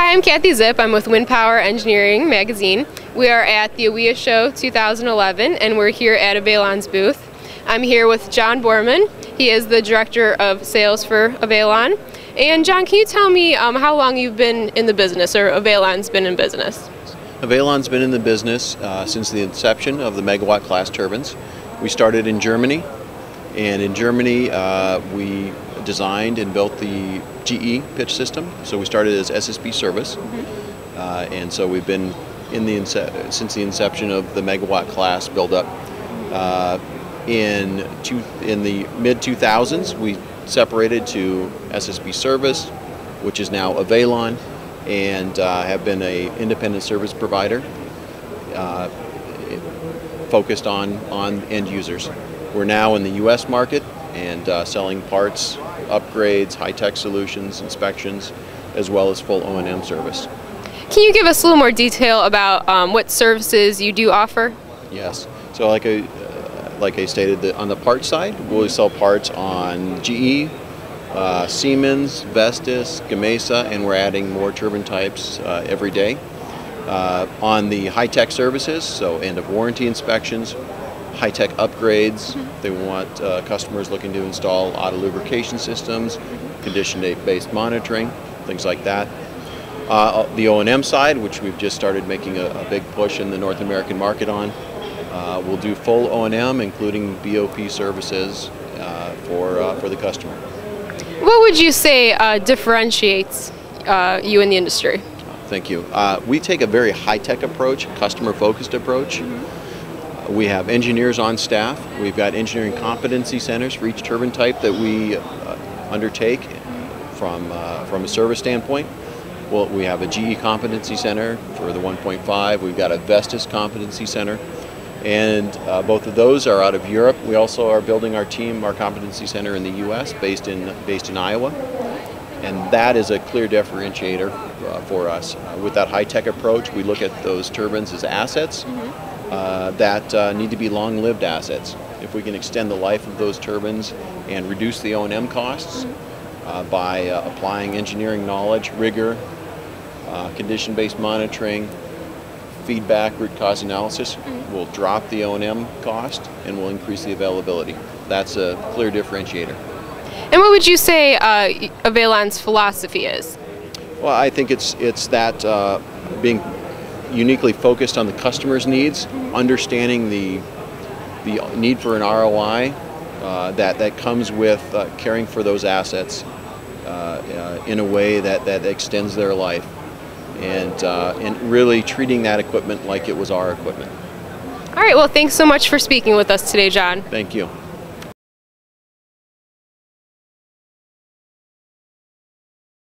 Hi, I'm Kathy Zip. I'm with Wind Power Engineering Magazine. We are at the AWEA Show 2011 and we're here at Availon's booth. I'm here with John Boorman. He is the Director of Sales for Availon. And John, can you tell me um, how long you've been in the business or Availon's been in business? Availon's been in the business uh, since the inception of the megawatt class turbines. We started in Germany, and in Germany uh, we designed and built the GE pitch system. So we started as SSB service, mm-hmm. uh, and so we've been in the ince- since the inception of the megawatt class buildup. Uh, in two, in the mid 2000s, we separated to SSB service, which is now Availon, and uh, have been a independent service provider uh, focused on on end users. We're now in the U.S. market and uh, selling parts, upgrades, high-tech solutions, inspections, as well as full O&M service. Can you give us a little more detail about um, what services you do offer? Yes. So like I, uh, like I stated, the, on the parts side, we'll sell parts on GE, uh, Siemens, Vestas, Gamesa, and we're adding more turbine types uh, every day. Uh, on the high-tech services, so end of inspections, high-tech upgrades. Mm-hmm. They want uh, customers looking to install auto lubrication systems, condition-based monitoring, things like that. Uh, the O&M side, which we've just started making a, a big push in the North American market on, uh, we'll do full O&M, including BOP services uh, for uh, for the customer. What would you say uh, differentiates uh, you in the industry? Thank you. we take a very high-tech approach, customer-focused approach. Mm-hmm we have engineers on staff. We've got engineering competency centers for each turbine type that we uh, undertake from, uh, from a service standpoint. Well, we have a GE competency center for the 1.5. We've got a Vestas competency center. And uh, both of those are out of Europe. We also are building our team, our competency center in the U.S., based in, based in Iowa. And that is a clear differentiator uh, for us. Uh, with that high-tech approach, we look at those turbines as assets. Mm -hmm uh, that uh, need to be long-lived assets. If we can extend the life of those turbines and reduce the O&M costs uh, by uh, applying engineering knowledge, rigor, uh, condition-based monitoring, feedback, root cause analysis, mm-hmm. will drop the O&M cost and we'll increase the availability. That's a clear differentiator. And what would you say uh, Availon's philosophy is? Well, I think it's it's that being uniquely focused on the customer's needs, understanding the the need for an ROI uh, that that comes with uh, caring for those assets uh, uh in a way that that extends their life, and uh, and really treating that equipment like it was our equipment. All right. Well, thanks so much for speaking with us today, John. Thank you.